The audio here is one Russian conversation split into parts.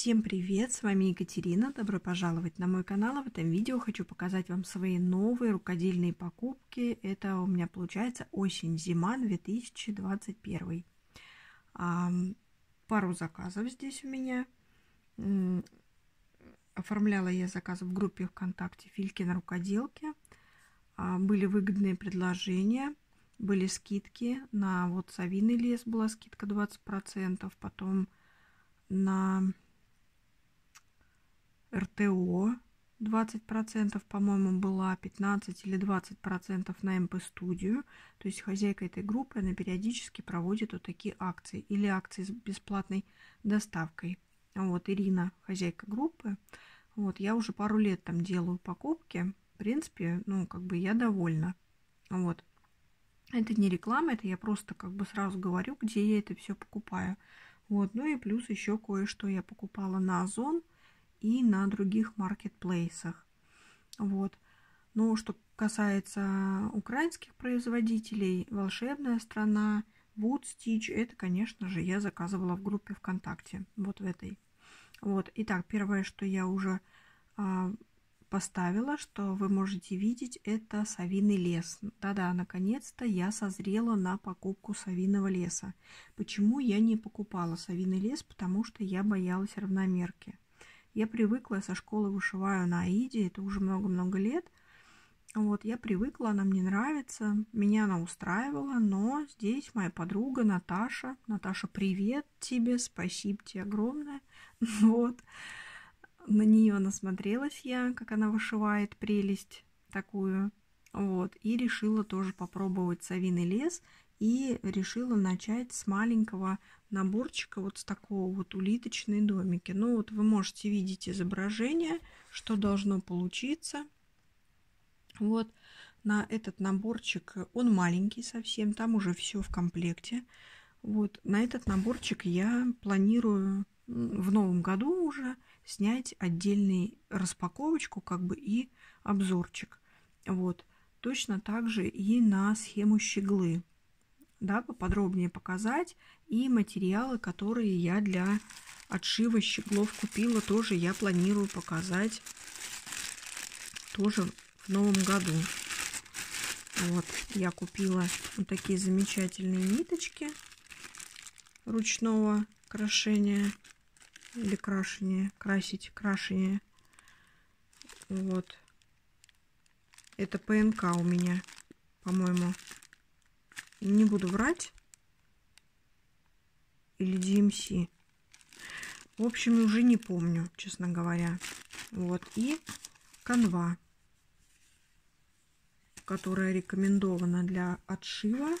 Всем привет, с вами Екатерина, добро пожаловать на мой канал. В этом видео хочу показать вам свои новые рукодельные покупки. Это у меня получается осень-зима 2021. А, пару заказов здесь у меня. Оформляла я заказы в группе ВКонтакте Филькина рукоделки. А, были выгодные предложения, были скидки. На вот совиный лес была скидка 20%, потом на РТО 20%, по-моему, была 15 или 20% на МП студию. То есть хозяйка этой группы, она периодически проводит вот такие акции. Или акции с бесплатной доставкой. Вот Ирина, хозяйка группы. Вот, я уже пару лет там делаю покупки. В принципе, ну, как бы я довольна. Вот. Это не реклама, это я просто как бы сразу говорю, где я это все покупаю. Вот, ну и плюс еще кое-что я покупала на Озон и на других маркетплейсах. Вот. Но что касается украинских производителей, волшебная страна, Wood Stitch, это, конечно же, я заказывала в группе ВКонтакте, вот в этой. Вот, итак, первое, что я уже а, поставила, что вы можете видеть, это совиный лес. Да-да, наконец-то я созрела на покупку совиного леса. Почему я не покупала совиный лес? Потому что я боялась равномерки. Я привыкла, со школы вышиваю на Аиде, это уже много-много лет. Вот, я привыкла, она мне нравится, меня она устраивала, но здесь моя подруга Наташа. Наташа, привет тебе, спасибо тебе огромное. Вот, на нее насмотрелась я, как она вышивает прелесть такую. Вот, и решила тоже попробовать совиный лес и решила начать с маленького наборчика вот с такого вот улиточные домики. Ну вот вы можете видеть изображение, что должно получиться. Вот на этот наборчик, он маленький совсем, там уже все в комплекте. Вот на этот наборчик я планирую в новом году уже снять отдельный распаковочку как бы и обзорчик. Вот. Точно так же и на схему щеглы да, поподробнее показать. И материалы, которые я для отшива щеглов купила, тоже я планирую показать тоже в новом году. Вот, я купила вот такие замечательные ниточки ручного крашения или крашения, красить, крашение. Вот. Это ПНК у меня, по-моему, не буду врать. Или DMC. В общем, уже не помню, честно говоря. Вот. И канва, которая рекомендована для отшива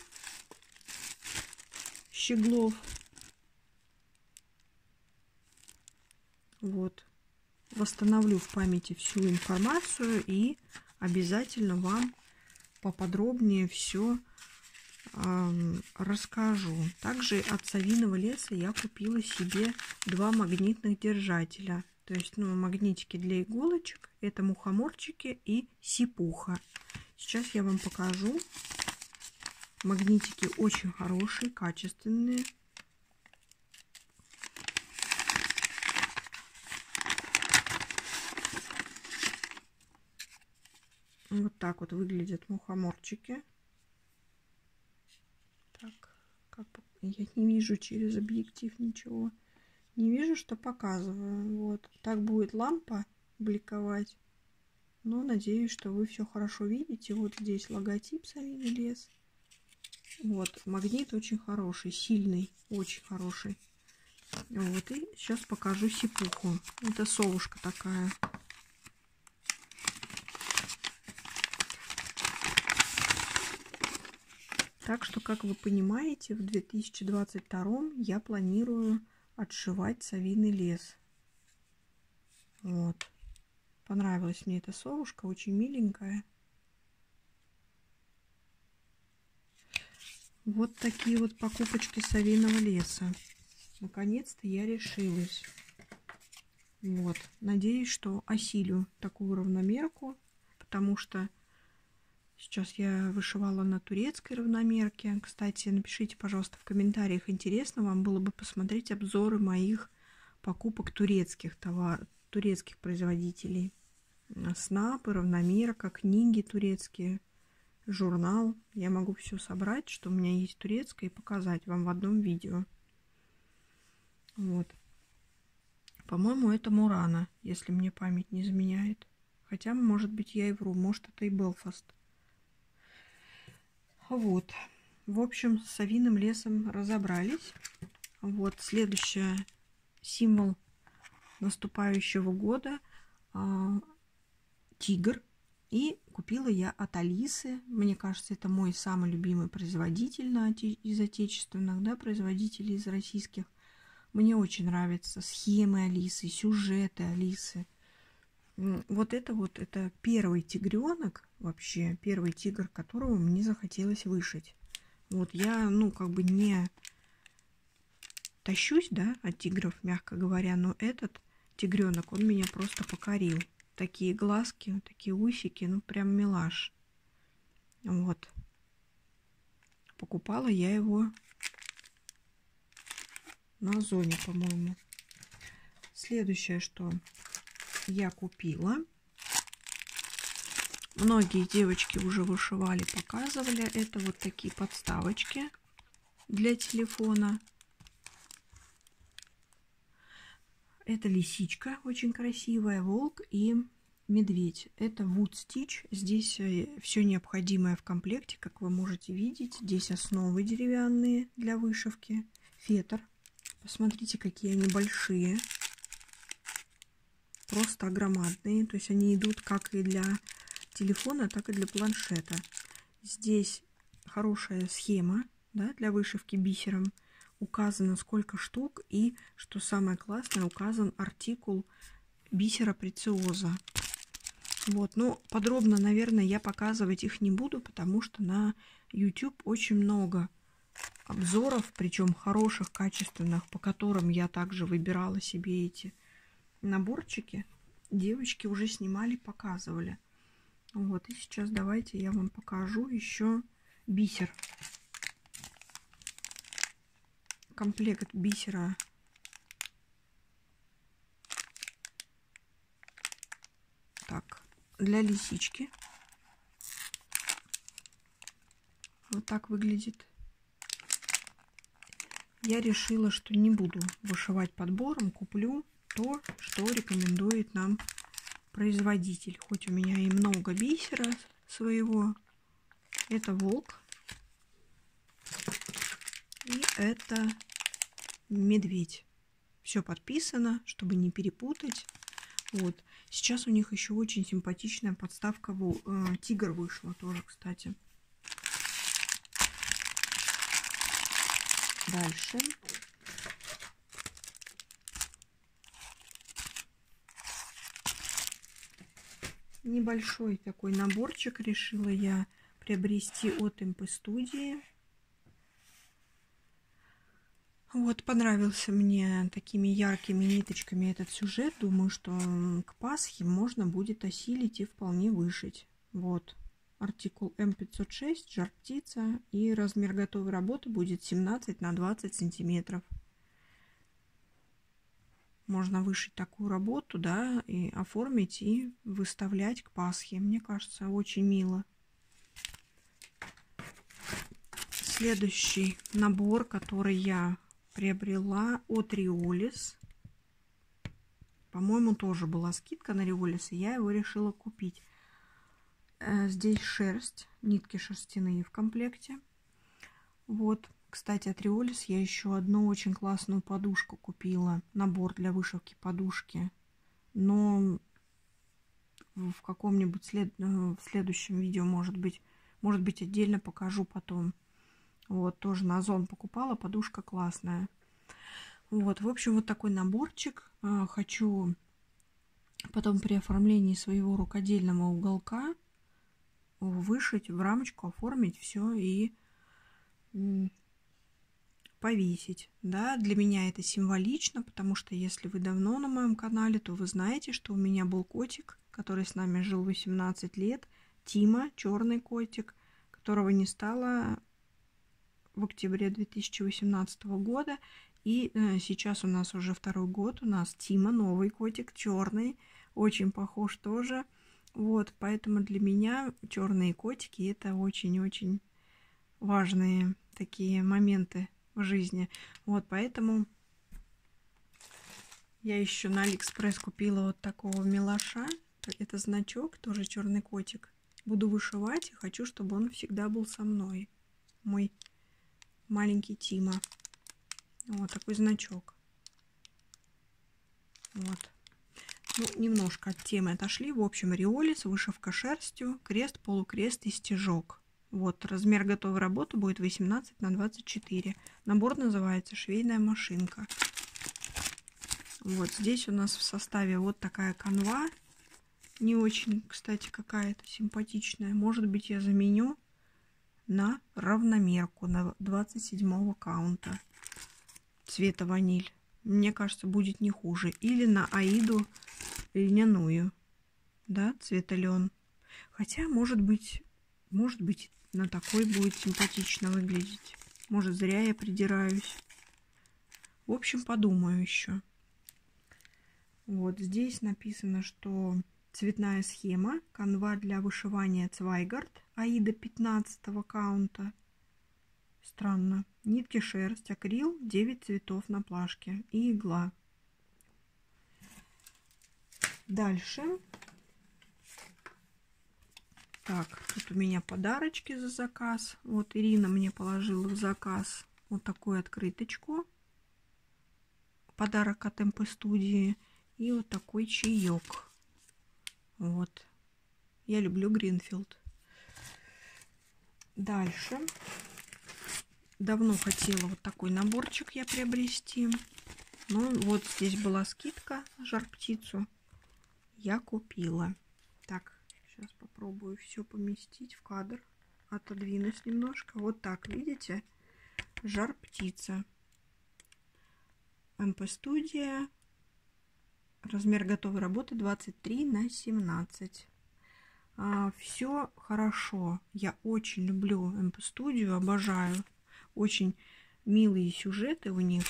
щеглов. Вот. Восстановлю в памяти всю информацию и обязательно вам поподробнее все расскажу. Также от совиного леса я купила себе два магнитных держателя. То есть, ну, магнитики для иголочек. Это мухоморчики и сипуха. Сейчас я вам покажу. Магнитики очень хорошие, качественные. Вот так вот выглядят мухоморчики. Так, как я не вижу через объектив ничего. Не вижу, что показываю. Вот. Так будет лампа бликовать. Но надеюсь, что вы все хорошо видите. Вот здесь логотип Совиный лес. Вот, магнит очень хороший, сильный, очень хороший. Вот, и сейчас покажу сипуху. Это совушка такая. Так что, как вы понимаете, в 2022 я планирую отшивать совиный лес. Вот. Понравилась мне эта совушка, очень миленькая. Вот такие вот покупочки совиного леса. Наконец-то я решилась. Вот. Надеюсь, что осилю такую равномерку, потому что Сейчас я вышивала на турецкой равномерке. Кстати, напишите, пожалуйста, в комментариях, интересно вам было бы посмотреть обзоры моих покупок турецких товаров, турецких производителей. Снапы, равномерка, книги турецкие, журнал. Я могу все собрать, что у меня есть турецкое, и показать вам в одном видео. Вот. По-моему, это Мурана, если мне память не изменяет. Хотя, может быть, я и вру. Может, это и Белфаст. Вот. В общем, с совиным лесом разобрались. Вот, следующий символ наступающего года а, тигр. И купила я от Алисы. Мне кажется, это мой самый любимый производитель на, из отечественных, да, производителей из российских. Мне очень нравятся схемы Алисы, сюжеты Алисы. Вот это вот, это первый тигренок, вообще первый тигр, которого мне захотелось вышить. Вот я, ну, как бы не тащусь, да, от тигров, мягко говоря, но этот тигренок, он меня просто покорил. Такие глазки, такие усики, ну, прям милаш. Вот. Покупала я его на зоне, по-моему. Следующее, что я купила. Многие девочки уже вышивали, показывали. Это вот такие подставочки для телефона. Это лисичка, очень красивая, волк и медведь. Это Wood Stitch. Здесь э, все необходимое в комплекте, как вы можете видеть. Здесь основы деревянные для вышивки. Фетр. Посмотрите, какие они большие просто громадные. То есть они идут как и для телефона, так и для планшета. Здесь хорошая схема да, для вышивки бисером. Указано сколько штук и, что самое классное, указан артикул бисера прециоза. Вот, но подробно, наверное, я показывать их не буду, потому что на YouTube очень много обзоров, причем хороших, качественных, по которым я также выбирала себе эти наборчики девочки уже снимали, показывали. Вот, и сейчас давайте я вам покажу еще бисер. Комплект бисера. Так, для лисички. Вот так выглядит. Я решила, что не буду вышивать подбором, куплю то, что рекомендует нам производитель. Хоть у меня и много бисера своего. Это волк. И это медведь. Все подписано, чтобы не перепутать. Вот. Сейчас у них еще очень симпатичная подставка. Э, тигр вышла тоже, кстати. Дальше. Небольшой такой наборчик решила я приобрести от МП студии. Вот, понравился мне такими яркими ниточками этот сюжет. Думаю, что к Пасхе можно будет осилить и вполне вышить. Вот, артикул М506, жар птица. И размер готовой работы будет 17 на 20 сантиметров можно вышить такую работу, да, и оформить и выставлять к Пасхе. Мне кажется, очень мило. Следующий набор, который я приобрела от Риолис. По-моему, тоже была скидка на Риолис, и я его решила купить. Э, здесь шерсть, нитки шерстяные в комплекте. Вот. Кстати, от Риолис я еще одну очень классную подушку купила. Набор для вышивки подушки. Но в каком-нибудь след... Э, в следующем видео, может быть, может быть, отдельно покажу потом. Вот, тоже на Озон покупала, подушка классная. Вот, в общем, вот такой наборчик. Э, хочу потом при оформлении своего рукодельного уголка вышить в рамочку, оформить все и повесить. Да, для меня это символично, потому что если вы давно на моем канале, то вы знаете, что у меня был котик, который с нами жил 18 лет, Тима, черный котик, которого не стало в октябре 2018 года. И э, сейчас у нас уже второй год. У нас Тима, новый котик, черный. Очень похож тоже. Вот, поэтому для меня черные котики это очень-очень важные такие моменты в жизни. Вот, поэтому я еще на Алиэкспресс купила вот такого милаша. Это значок, тоже черный котик. Буду вышивать и хочу, чтобы он всегда был со мной. Мой маленький Тима. Вот такой значок. Вот. Ну, немножко от темы отошли. В общем, риолис, вышивка шерстью, крест, полукрест и стежок. Вот, размер готовой работы будет 18 на 24. Набор называется «Швейная машинка». Вот здесь у нас в составе вот такая канва. Не очень, кстати, какая-то симпатичная. Может быть, я заменю на равномерку, на 27 каунта цвета ваниль. Мне кажется, будет не хуже. Или на Аиду льняную, да, цвета лен. Хотя, может быть, может быть, на такой будет симпатично выглядеть. Может, зря я придираюсь. В общем, подумаю еще. Вот здесь написано, что цветная схема, канва для вышивания Цвайгард, Аида 15 каунта. Странно. Нитки шерсть, акрил, 9 цветов на плашке и игла. Дальше. Так, тут у меня подарочки за заказ. Вот Ирина мне положила в заказ вот такую открыточку. Подарок от МП студии. И вот такой чаек. Вот. Я люблю Гринфилд. Дальше. Давно хотела вот такой наборчик я приобрести. Ну, вот здесь была скидка на жар-птицу. Я купила. Сейчас попробую все поместить в кадр. Отодвинусь немножко. Вот так, видите? Жар-птица. МП-студия Размер готовой работы 23 на 17. А, все хорошо. Я очень люблю МП-студию, обожаю. Очень милые сюжеты у них.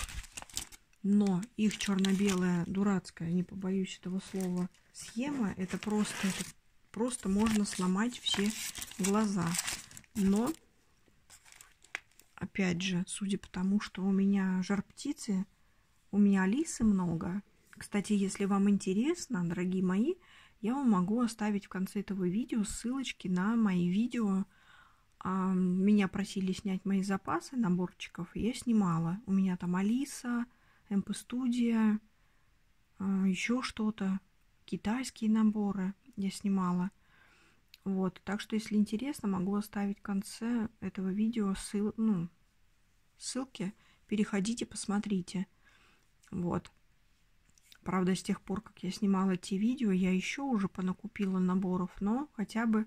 Но их черно-белая, дурацкая, не побоюсь этого слова, схема, это просто, это просто можно сломать все глаза. Но, опять же, судя по тому, что у меня жар птицы, у меня Алисы много, кстати, если вам интересно, дорогие мои, я вам могу оставить в конце этого видео ссылочки на мои видео. А, меня просили снять мои запасы наборчиков, и я снимала. У меня там Алиса, МП Студия, а, еще что-то, китайские наборы я снимала. Вот, так что, если интересно, могу оставить в конце этого видео ссыл, ну, ссылки. Переходите, посмотрите. Вот. Правда, с тех пор, как я снимала эти видео, я еще уже понакупила наборов, но хотя бы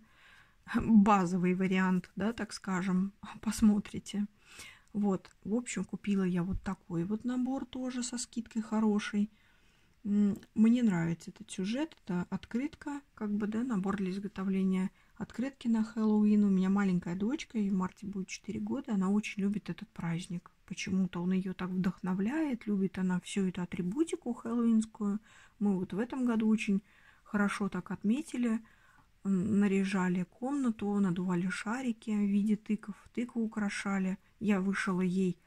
базовый вариант, да, так скажем, посмотрите. Вот, в общем, купила я вот такой вот набор тоже со скидкой хороший. Мне нравится этот сюжет, это открытка, как бы, да, набор для изготовления открытки на Хэллоуин. У меня маленькая дочка, ей в марте будет 4 года, она очень любит этот праздник. Почему-то он ее так вдохновляет, любит она всю эту атрибутику хэллоуинскую. Мы вот в этом году очень хорошо так отметили, наряжали комнату, надували шарики в виде тыков, тыкву украшали. Я вышила ей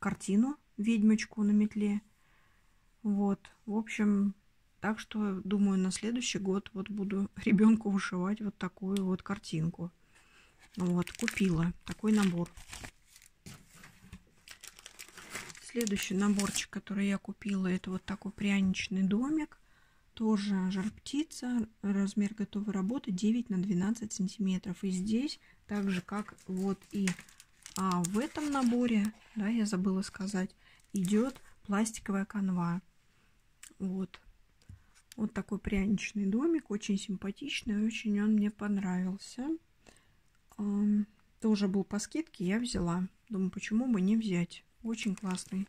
картину «Ведьмочку на метле». Вот, в общем, так что, думаю, на следующий год вот буду ребенку вышивать вот такую вот картинку. Вот, купила такой набор. Следующий наборчик, который я купила, это вот такой пряничный домик. Тоже жар-птица. Размер готовой работы 9 на 12 сантиметров. И здесь, так же как вот и а, в этом наборе, да, я забыла сказать, идет пластиковая канва. Вот. Вот такой пряничный домик. Очень симпатичный. Очень он мне понравился. Тоже был по скидке, я взяла. Думаю, почему бы не взять. Очень классный.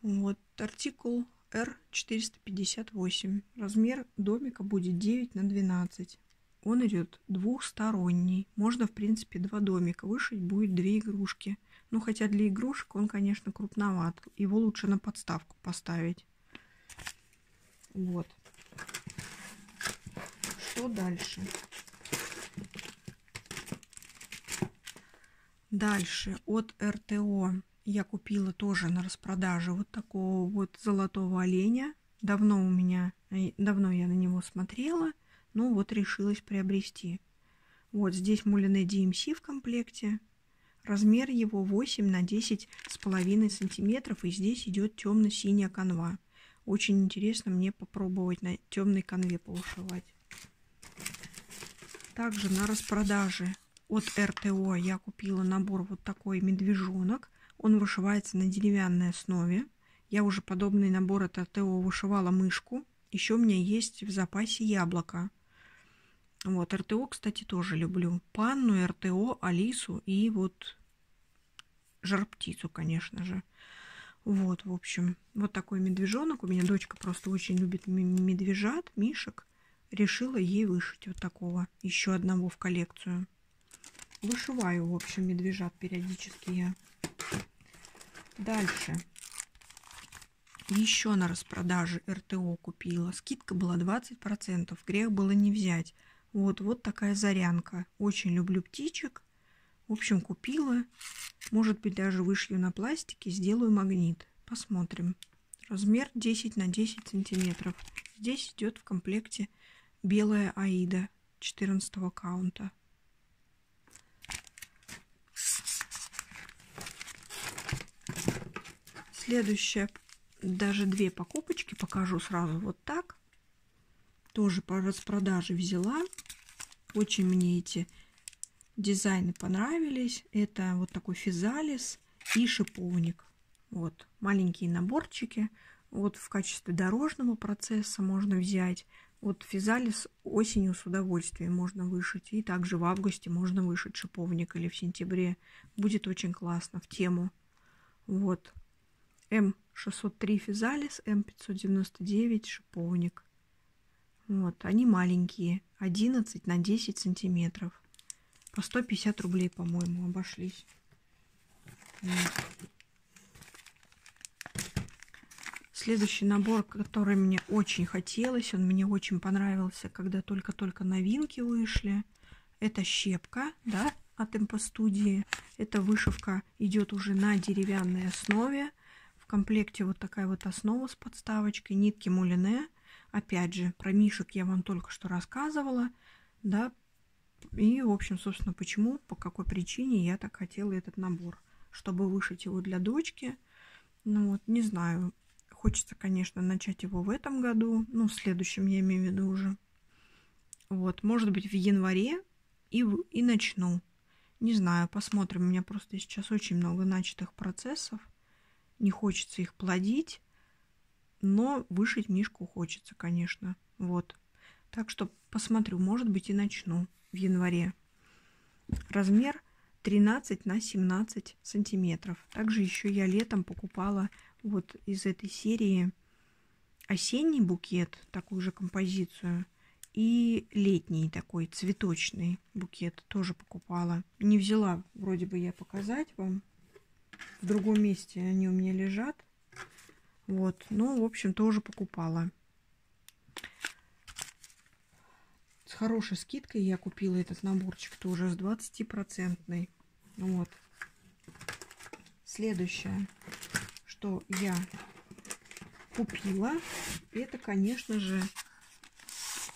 Вот, артикул R458. Размер домика будет 9 на 12. он идет двухсторонний. Можно, в принципе, два домика вышить, будет две игрушки. Ну, хотя для игрушек он, конечно, крупноват. Его лучше на подставку поставить. Вот. Что дальше? Дальше от РТО я купила тоже на распродаже вот такого вот золотого оленя. Давно у меня, э, давно я на него смотрела, но вот решилась приобрести. Вот здесь муляный DMC в комплекте. Размер его 8 на 10 с половиной сантиметров. И здесь идет темно-синяя канва. Очень интересно мне попробовать на темной конве повышивать. Также на распродаже от РТО я купила набор вот такой медвежонок. Он вышивается на деревянной основе. Я уже подобный набор от РТО вышивала мышку. Еще у меня есть в запасе яблоко. Вот, РТО, кстати, тоже люблю. Панну, РТО, Алису и вот жар-птицу, конечно же. Вот, в общем, вот такой медвежонок. У меня дочка просто очень любит медвежат, мишек. Решила ей вышить вот такого, еще одного в коллекцию. Вышиваю, в общем, медвежат периодически я. Дальше. Еще на распродаже РТО купила. Скидка была 20%. Грех было не взять. Вот, вот такая зарянка. Очень люблю птичек. В общем, купила. Может быть, даже вышью на пластике, сделаю магнит. Посмотрим. Размер 10 на 10 сантиметров. Здесь идет в комплекте белая аида 14 каунта. Следующая, даже две покупочки покажу сразу вот так. Тоже по распродаже взяла. Очень мне эти дизайны понравились. Это вот такой физалис и шиповник. Вот маленькие наборчики. Вот в качестве дорожного процесса можно взять. Вот физалис осенью с удовольствием можно вышить. И также в августе можно вышить шиповник или в сентябре. Будет очень классно в тему. Вот. М603 физалис, М599 шиповник. Вот, они маленькие, 11 на 10 сантиметров. По 150 рублей, по-моему, обошлись. Следующий набор, который мне очень хотелось, он мне очень понравился, когда только-только новинки вышли. Это щепка, да, от МП студии. Эта вышивка идет уже на деревянной основе. В комплекте вот такая вот основа с подставочкой, нитки мулине. Опять же, про мишек я вам только что рассказывала, да, и, в общем, собственно, почему, по какой причине я так хотела этот набор. Чтобы вышить его для дочки. Ну вот, не знаю. Хочется, конечно, начать его в этом году. Ну, в следующем я имею в виду уже. Вот, может быть, в январе и, и начну. Не знаю, посмотрим. У меня просто сейчас очень много начатых процессов. Не хочется их плодить. Но вышить мишку хочется, конечно. Вот. Так что посмотрю, может быть, и начну в январе. Размер 13 на 17 сантиметров. Также еще я летом покупала вот из этой серии осенний букет, такую же композицию, и летний такой цветочный букет тоже покупала. Не взяла, вроде бы я показать вам. В другом месте они у меня лежат. Вот, ну, в общем, тоже покупала. С хорошей скидкой я купила этот наборчик тоже с 20-процентной. Вот. Следующее, что я купила, это, конечно же,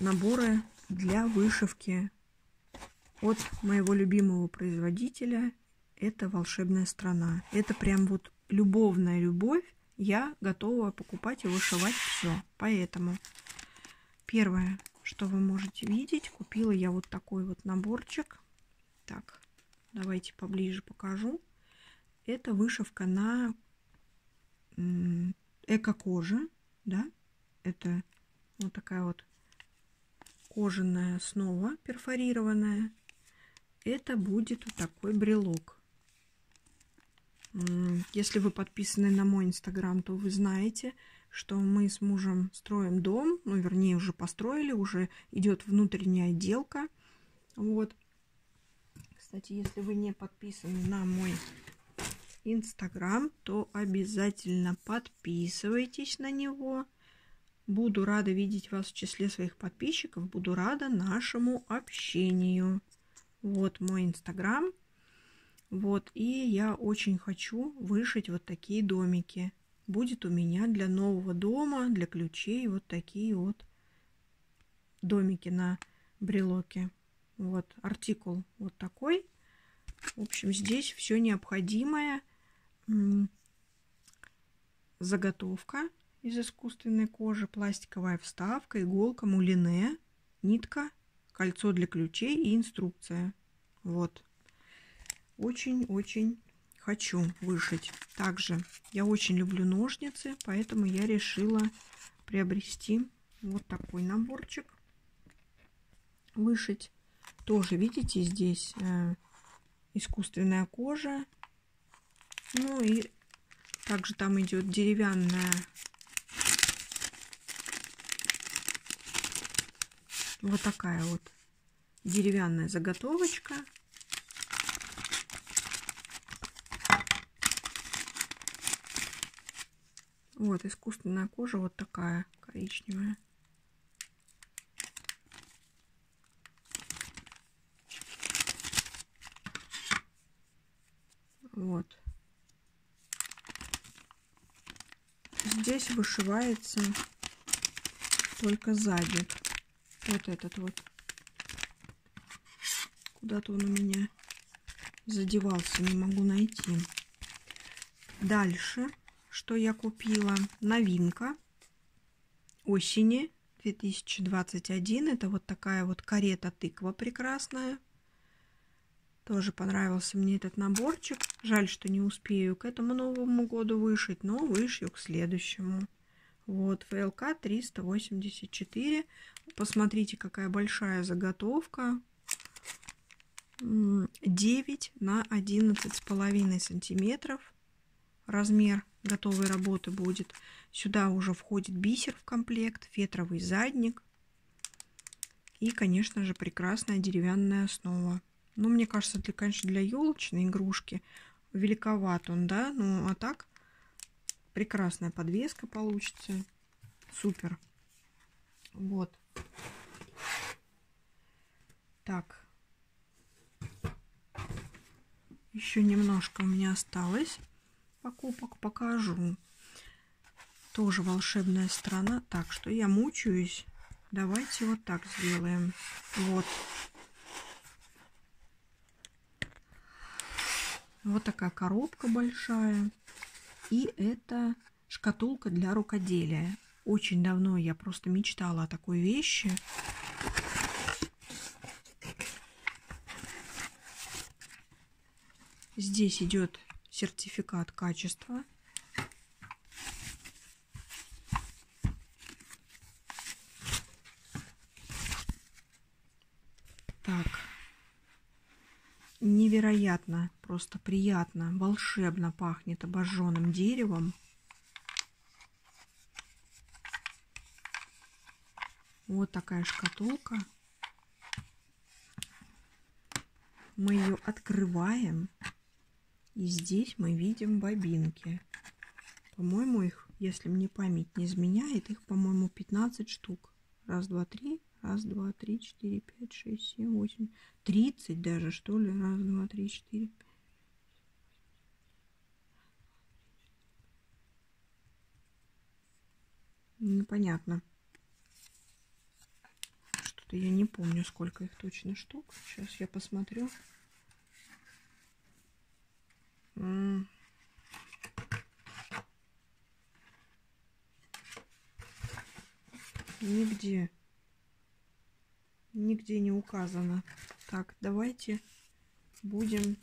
наборы для вышивки от моего любимого производителя. Это «Волшебная страна». Это прям вот любовная любовь. Я готова покупать и вышивать все. Поэтому первое что вы можете видеть. Купила я вот такой вот наборчик. Так, давайте поближе покажу. Это вышивка на эко-коже, да. Это вот такая вот кожаная основа перфорированная. Это будет вот такой брелок. Если вы подписаны на мой инстаграм, то вы знаете, что мы с мужем строим дом, ну, вернее, уже построили, уже идет внутренняя отделка. Вот. Кстати, если вы не подписаны на мой Инстаграм, то обязательно подписывайтесь на него. Буду рада видеть вас в числе своих подписчиков. Буду рада нашему общению. Вот мой Инстаграм. Вот, и я очень хочу вышить вот такие домики. Будет у меня для нового дома, для ключей вот такие вот домики на брелоке. Вот, артикул вот такой. В общем, здесь все необходимое. Заготовка из искусственной кожи, пластиковая вставка, иголка, мулине, нитка, кольцо для ключей и инструкция. Вот. Очень-очень хочу вышить. Также я очень люблю ножницы, поэтому я решила приобрести вот такой наборчик. Вышить. Тоже, видите, здесь э, искусственная кожа. Ну и также там идет деревянная вот такая вот деревянная заготовочка. Вот искусственная кожа вот такая коричневая. Вот. Здесь вышивается только сзади. Вот этот вот. Куда-то он у меня задевался, не могу найти. Дальше, что я купила? Новинка осени 2021. Это вот такая вот карета тыква прекрасная. Тоже понравился мне этот наборчик. Жаль, что не успею к этому Новому году вышить, но вышью к следующему. Вот, ФЛК 384. Посмотрите, какая большая заготовка. 9 на 11 с половиной сантиметров размер готовой работы будет. Сюда уже входит бисер в комплект, фетровый задник и, конечно же, прекрасная деревянная основа. Ну, мне кажется, для, конечно, для елочной игрушки великоват он, да? Ну, а так прекрасная подвеска получится. Супер. Вот. Так. Еще немножко у меня осталось покупок. Покажу. Тоже волшебная страна. Так, что я мучаюсь. Давайте вот так сделаем. Вот. Вот такая коробка большая. И это шкатулка для рукоделия. Очень давно я просто мечтала о такой вещи. Здесь идет сертификат качества. Так. Невероятно, просто приятно, волшебно пахнет обожженным деревом. Вот такая шкатулка. Мы ее открываем. И здесь мы видим бобинки. По-моему, их, если мне память не изменяет, их, по-моему, 15 штук. Раз, два, три. Раз, два, три, четыре, пять, шесть, семь, восемь. Тридцать даже, что ли? Раз, два, три, четыре. Непонятно. Что-то я не помню, сколько их точно штук. Сейчас я посмотрю. Нигде. Нигде не указано. Так, давайте будем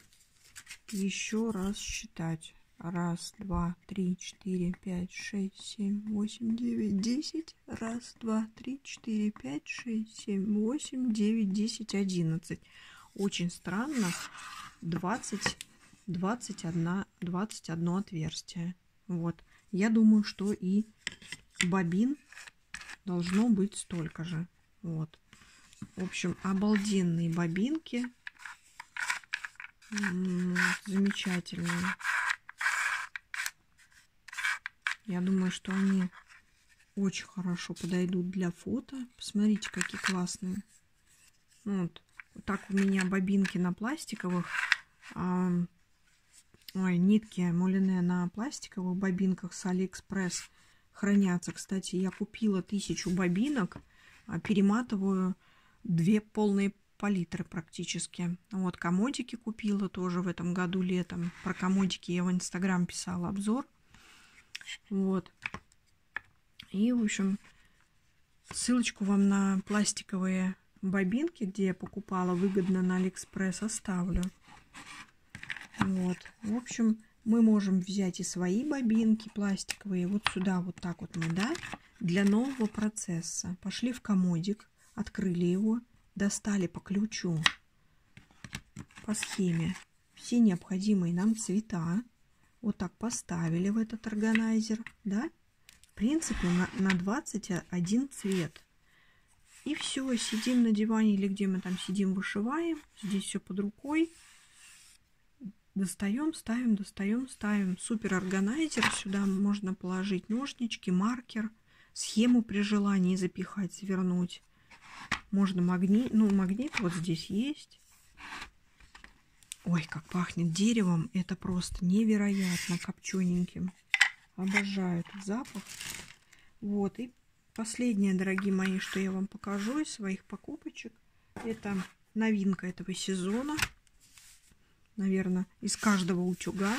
еще раз считать. Раз, два, три, четыре, пять, шесть, семь, восемь, девять, десять. Раз, два, три, четыре, пять, шесть, семь, восемь, девять, десять, одиннадцать. Очень странно. Двадцать 21, 21 отверстие. Вот. Я думаю, что и бобин должно быть столько же. Вот. В общем, обалденные бобинки. Замечательные. Я думаю, что они очень хорошо подойдут для фото. Посмотрите, какие классные. Вот, так у меня бобинки на пластиковых. Ой, нитки мулине на пластиковых бобинках с Алиэкспресс хранятся. Кстати, я купила тысячу бобинок, а перематываю две полные палитры практически. Вот комодики купила тоже в этом году летом. Про комодики я в Инстаграм писала обзор. Вот. И, в общем, ссылочку вам на пластиковые бобинки, где я покупала выгодно на Алиэкспресс, оставлю. Вот. В общем, мы можем взять и свои бобинки пластиковые. Вот сюда вот так вот мы, да, для нового процесса. Пошли в комодик, открыли его, достали по ключу, по схеме все необходимые нам цвета. Вот так поставили в этот органайзер, да. В принципе, на, на 21 цвет. И все, сидим на диване или где мы там сидим, вышиваем. Здесь все под рукой. Достаем, ставим, достаем, ставим. Супер органайзер. Сюда можно положить ножнички, маркер, схему при желании запихать, свернуть. Можно магнит. Ну, магнит вот здесь есть. Ой, как пахнет деревом. Это просто невероятно копчененьким. Обожаю этот запах. Вот. И последнее, дорогие мои, что я вам покажу из своих покупочек. Это новинка этого сезона наверное, из каждого утюга.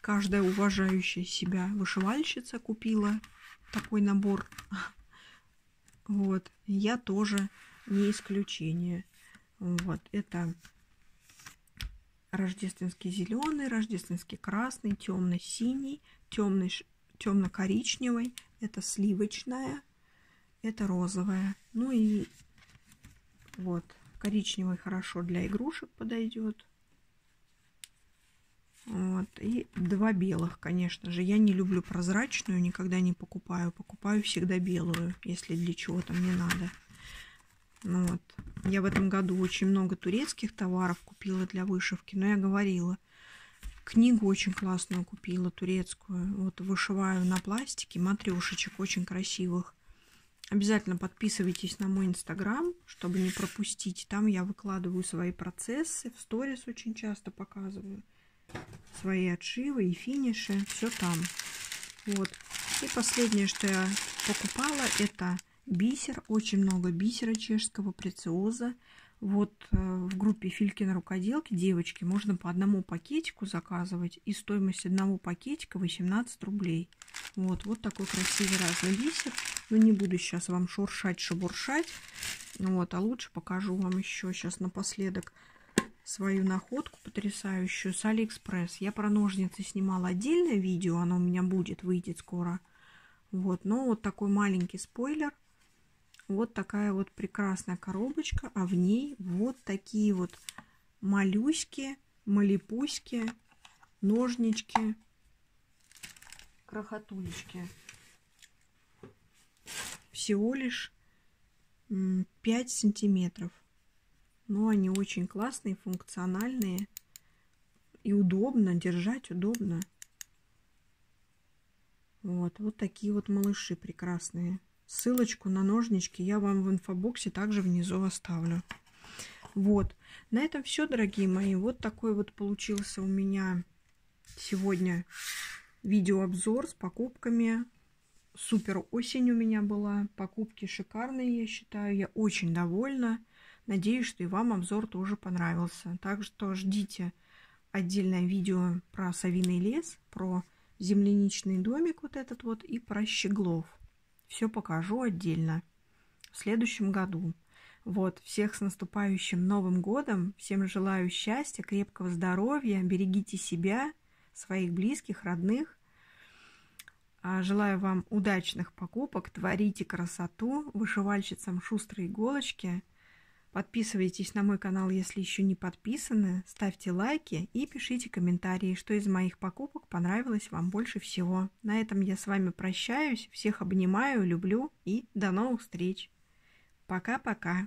Каждая уважающая себя вышивальщица купила такой набор. Вот. Я тоже не исключение. Вот. Это рождественский зеленый, рождественский красный, темный синий, темный темно-коричневый. Это сливочная, это розовая. Ну и вот коричневый хорошо для игрушек подойдет. Вот. И два белых, конечно же. Я не люблю прозрачную, никогда не покупаю. Покупаю всегда белую, если для чего-то мне надо. Ну вот. Я в этом году очень много турецких товаров купила для вышивки, но я говорила, книгу очень классную купила, турецкую. Вот вышиваю на пластике матрешечек очень красивых. Обязательно подписывайтесь на мой инстаграм, чтобы не пропустить. Там я выкладываю свои процессы, в сторис очень часто показываю свои отшивы и финиши. Все там. Вот. И последнее, что я покупала, это бисер. Очень много бисера чешского, прециоза. Вот э, в группе Филькина рукоделки девочки можно по одному пакетику заказывать. И стоимость одного пакетика 18 рублей. Вот, вот такой красивый разный бисер. Но не буду сейчас вам шуршать, шебуршать. Вот, а лучше покажу вам еще сейчас напоследок свою находку потрясающую с Алиэкспресс. Я про ножницы снимала отдельное видео, оно у меня будет, выйдет скоро. Вот, но вот такой маленький спойлер. Вот такая вот прекрасная коробочка, а в ней вот такие вот моллюськи, малипуськи, ножнички, крохотулечки. Всего лишь 5 сантиметров. Но они очень классные, функциональные. И удобно, держать удобно. Вот, вот такие вот малыши прекрасные. Ссылочку на ножнички я вам в инфобоксе также внизу оставлю. Вот, на этом все, дорогие мои. Вот такой вот получился у меня сегодня видеообзор с покупками. Супер осень у меня была. Покупки шикарные, я считаю. Я очень довольна. Надеюсь, что и вам обзор тоже понравился. Так что ждите отдельное видео про совиный лес, про земляничный домик вот этот вот и про щеглов. Все покажу отдельно в следующем году. Вот, всех с наступающим Новым годом. Всем желаю счастья, крепкого здоровья. Берегите себя, своих близких, родных. А, желаю вам удачных покупок. Творите красоту. Вышивальщицам шустрые иголочки. Подписывайтесь на мой канал, если еще не подписаны, ставьте лайки и пишите комментарии, что из моих покупок понравилось вам больше всего. На этом я с вами прощаюсь, всех обнимаю, люблю и до новых встреч. Пока-пока.